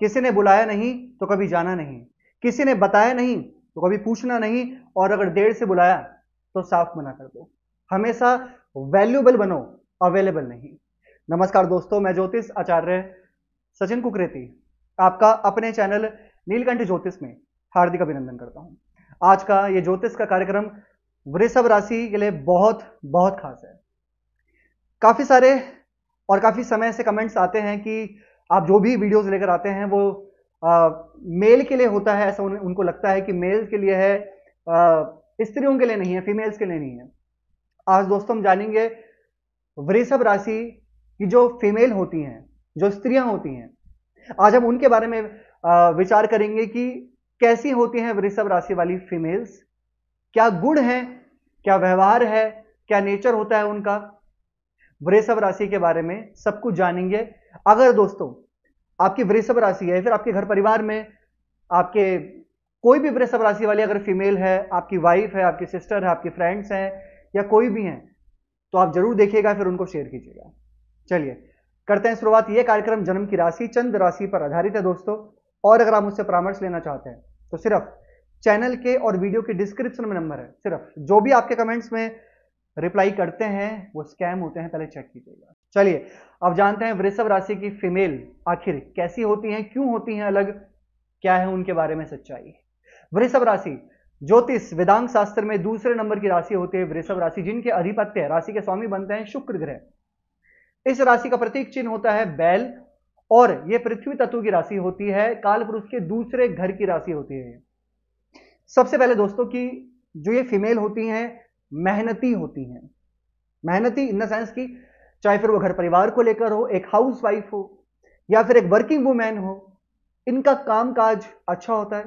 किसी ने बुलाया नहीं तो कभी जाना नहीं। किसी ने बताया नहीं तो कभी पूछना नहीं, और अगर देर से बुलाया तो साफ़ मना कर दो। हमेशा वैल्यूबल बनो अवेलेबल नहीं। नमस्कार दोस्तों, मैं ज्योतिष आचार्य सचिन कुकरेती, आपका अपने चैनल नीलकंठ ज्योतिष में हार्दिक अभिनंदन करता हूँ। आज का ये ज्योतिष का कार्यक्रम वृषभ राशि के लिए बहुत बहुत खास है। काफ़ी सारे और काफ़ी समय से कमेंट्स आते हैं कि आप जो भी वीडियोस लेकर आते हैं वो मेल के लिए होता है ऐसा उन, उनको लगता है कि मेल के लिए है स्त्रियों के लिए नहीं है फीमेल्स के लिए नहीं है। आज दोस्तों हम जानेंगे वृषभ राशि की जो फीमेल होती हैं जो स्त्रियाँ होती हैं। आज हम उनके बारे में आ, विचार करेंगे कि कैसी होती हैं वृषभ राशि वाली फीमेल्स क्या गुण है क्या व्यवहार है क्या नेचर होता है उनका वृषभ राशि के बारे में सब कुछ जानेंगे। अगर दोस्तों, आपकी वृषभ राशि है फिर आपके घर परिवार में आपके कोई भी वृषभ राशि वाली अगर फीमेल है, आपकी वाइफ है, आपकी सिस्टर है, आपकी फ्रेंड्स हैं, या कोई भी हैं तो आप ज़रूर देखिएगा, फिर उनको शेयर कीजिएगा। चलिए, करते हैं शुरुआत। ये कार्यक्रम जन्म की राशि, चंद राशि पर आधारित है दोस्तों। और अगर आप मुझसे परामर्श लेना चाहते हैं तो सिर्फ़ चैनल के और वीडियो के डिस्क्रिप्शन में नंबर है। सिर्फ़ जो भी आपके कमेंट्स में रिप्लाई करते हैं, वो स्कैम होते हैं, पहले चेक कीजिएगा। चलिए, अब जानते हैं वृषभ राशि की फीमेल आखिर कैसी होती हैं, क्यों होती हैं अलग, क्या है उनके बारे में सच्चाई। वृषभ राशि, ज्योतिष, वेदांत शास्त्र में दूसरे नंबर की राशि होती है वृषभ राशि, जिनके अधिपत्य राशि के स्वामी बनते हैं शुक्र ग्रह। इस राशि का प्रतीक चिन्ह होता है बैल, और यह पृथ्वी तत्व की राशि होती है, काल पुरुष के दूसरे घर की राशि होती है। सबसे पहले दोस्तों की, जो ये फीमेल होती हैं मेहनती होती हैं। मेहनती इन द सेंस की चाहे फिर वो घर परिवार को लेकर हो, एक हाउस वाइफ हो, या फिर एक वर्किंग वुमेन हो, इनका काम काज अच्छा होता है।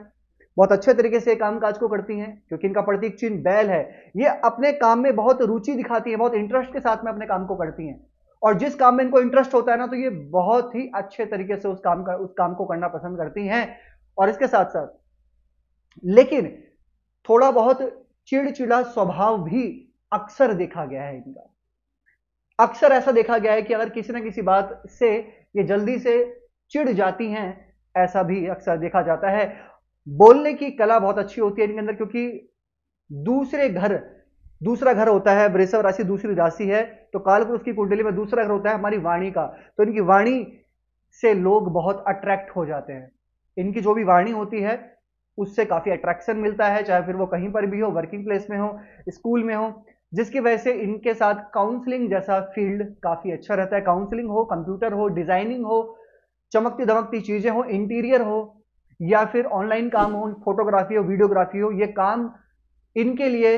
बहुत अच्छे तरीके से काम काज को करती हैं, क्योंकि इनका प्रतीक चिन्ह बैल है। ये अपने काम में बहुत रुचि दिखाती है, बहुत इंटरेस्ट के साथ में अपने काम को करती हैं। और जिस काम में इनको इंटरेस्ट होता है ना तो ये बहुत ही अच्छे तरीके से उस काम का, उस काम को करना पसंद करती हैं, और इसके साथ साथ लेकिन, थोड़ा बहुत चिड़चिड़ा स्वभाव भी अक्सर देखा गया है इनका। अक्सर ऐसा देखा गया है कि अगर किसी ना किसी बात से ये जल्दी से चिढ़ जाती हैं, ऐसा भी अक्सर देखा जाता है। बोलने की कला बहुत अच्छी होती है इनके अंदर क्योंकि दूसरे घर, दूसरा घर होता है, वृषभ राशि दूसरी राशि है तो कालपुरुष की कुंडली में दूसरा घर होता है हमारी वाणी का। तो इनकी वाणी से लोग बहुत अट्रैक्ट हो जाते हैं। इनकी जो भी वाणी होती है उससे काफ़ी अट्रैक्शन मिलता है, चाहे फिर वो कहीं पर भी हो वर्किंग प्लेस में हो स्कूल में हो, जिसकी वजह से इनके साथ काउंसलिंग जैसा फ़ील्ड काफ़ी अच्छा रहता है। काउंसलिंग हो कंप्यूटर हो डिज़ाइनिंग हो, चमकती दमकती चीज़ें हो इंटीरियर हो, या फिर ऑनलाइन काम हो फोटोग्राफी हो वीडियोग्राफी हो, ये काम इनके लिए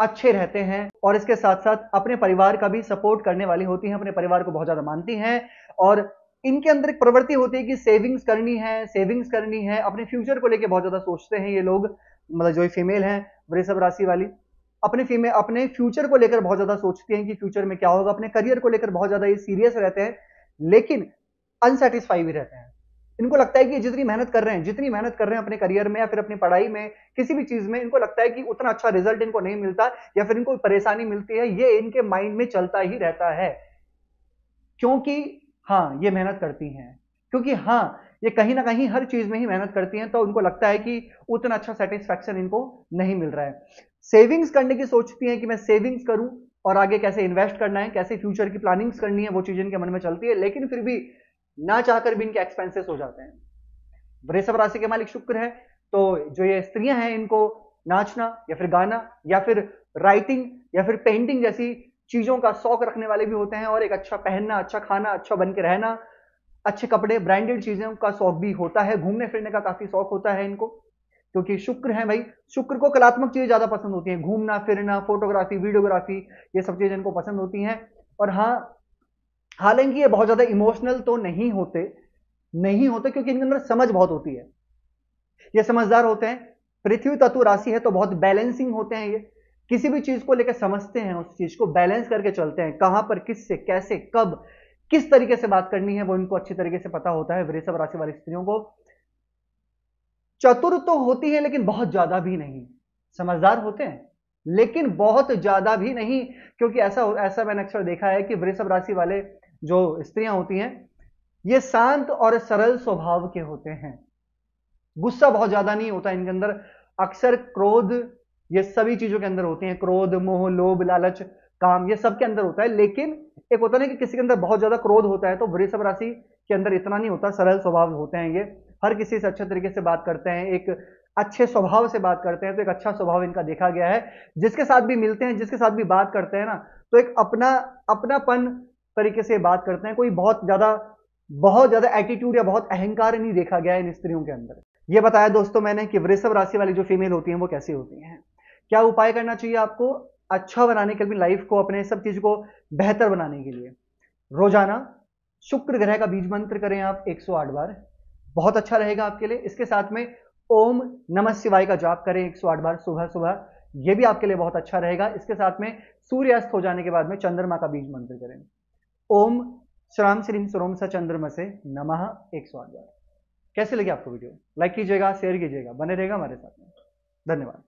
अच्छे रहते हैं और इसके साथ साथ अपने परिवार का भी सपोर्ट करने वाली होती हैं, अपने परिवार को बहुत ज़्यादा मानती हैं और इनके अंदर एक प्रवृत्ति होती है कि सेविंग्स करनी है सेविंग्स करनी है। अपने फ्यूचर को लेके बहुत ज़्यादा सोचते हैं ये लोग मतलब जो फीमेल है वृषभ राशि वाली। अपने फीमेल अपने फ्यूचर को लेकर बहुत ज़्यादा सोचती हैं कि फ्यूचर में क्या होगा। अपने करियर को लेकर बहुत ज़्यादा ये सीरियस रहते हैं, लेकिन अनसेटिस्फाई भी रहते हैं। इनको लगता है कि जितनी मेहनत कर रहे हैं, जितनी मेहनत कर रहे हैं अपने करियर में या फिर अपनी पढ़ाई में, किसी भी चीज़ में, इनको लगता है कि उतना अच्छा रिज़ल्ट इनको नहीं मिलता या फिर इनको परेशानी मिलती है। ये इनके माइंड में चलता ही रहता है। क्योंकि हाँ ये मेहनत करती हैं। क्योंकि हाँ ये कहीं ना कहीं हर चीज़ में ही मेहनत करती हैं तो उनको लगता है कि उतना अच्छा सेटिस्फैक्शन इनको नहीं मिल रहा है। सेविंग्स करने की सोचती हैं कि मैं सेविंग्स करूँ और आगे कैसे इन्वेस्ट करना है, कैसे फ्यूचर की प्लानिंग्स करनी है, वो चीज़ इनके मन में चलती है, लेकिन फिर भी ना चाहकर भी इनके एक्सपेंसेस हो जाते हैं। वृषभ राशि के मालिक शुक्र है तो जो ये स्त्रियाँ हैं, इनको नाचना या फिर गाना या फिर राइटिंग या फिर पेंटिंग जैसी चीज़ों का शौक रखने वाले भी होते हैं और एक अच्छा पहनना अच्छा खाना अच्छा बन के रहना, अच्छे कपड़े, ब्रांडेड चीज़ों का शौक भी होता है। घूमने फिरने का काफ़ी शौक होता है इनको, क्योंकि शुक्र है भाई, शुक्र को कलात्मक चीज़ें ज़्यादा पसंद होती हैं। घूमना, फिरना फोटोग्राफी वीडियोग्राफी ये सब चीज़ें इनको पसंद होती हैं। और हाँ हालाँकि ये बहुत ज़्यादा इमोशनल तो नहीं होते नहीं होते क्योंकि इनके अंदर समझ बहुत होती है। ये समझदार होते हैं, पृथ्वी तत्व राशि है तो बहुत बैलेंसिंग होते हैं ये। किसी भी चीज़ को लेकर समझते हैं, उस चीज़ को बैलेंस करके चलते हैं, कहाँ पर, किससे, कैसे, कब, किस तरीके से बात करनी है, वो इनको अच्छी तरीके से पता होता है वृषभ राशि वाली स्त्रियों को। चतुर तो होती है, लेकिन बहुत ज़्यादा भी नहीं। समझदार होते हैं, लेकिन बहुत ज़्यादा भी नहीं, क्योंकि ऐसा ऐसा मैंने अक्सर देखा है कि वृषभ राशि वाले जो स्त्रियाँ होती हैं, ये शांत और सरल स्वभाव के होते हैं। गुस्सा बहुत ज़्यादा नहीं होता इनके अंदर, अक्सर क्रोध ये सभी चीज़ों के अंदर होते हैं, क्रोध, मोह, लोभ, लालच, काम, ये सब के अंदर होता है। लेकिन एक होता है कि किसी के अंदर बहुत ज़्यादा क्रोध होता है तो वृषभ राशि के अंदर इतना नहीं होता, सरल स्वभाव होते हैं ये। हर किसी से अच्छे तरीके से बात करते हैं, एक अच्छे स्वभाव से बात करते हैं तो एक अच्छा स्वभाव इनका देखा गया है। जिसके साथ भी मिलते हैं, जिसके साथ भी बात करते हैं ना तो एक अपना, अपनापन तरीके से बात करते हैं। कोई बहुत ज़्यादा बहुत ज़्यादा एटीट्यूड या बहुत अहंकार नहीं देखा गया है इन स्त्रियों के अंदर। ये बताया दोस्तों मैंने कि वृषभ राशि वाली जो फीमेल होती हैं, वो कैसी होती हैं? क्या उपाय करना चाहिए आपको? अच्छा बनाने के लिए लाइफ को, अपने सब चीज़ को बेहतर बनाने के लिए। रोज़ाना शुक्र ग्रह का बीज मंत्र करें आप 108 बार। बहुत अच्छा रहेगा आपके लिए। इसके साथ में ओम नमः शिवाय का जाप करें 108 बार सुबह सुबह। यह भी आपके लिए बहुत अच्छा रहेगा। इसके साथ में सूर्यास्त हो जाने के बाद में चंद्रमा का बीज मंत्र करें। ओम श्राम श्रीम सुरोम सा चंद्रमा से नमः, एक बार। कैसे लगे आपको वीडियो? लाइक कीजिएगा शेयर कीजिएगा। बने रहेगा हमारे साथ में। धन्यवाद।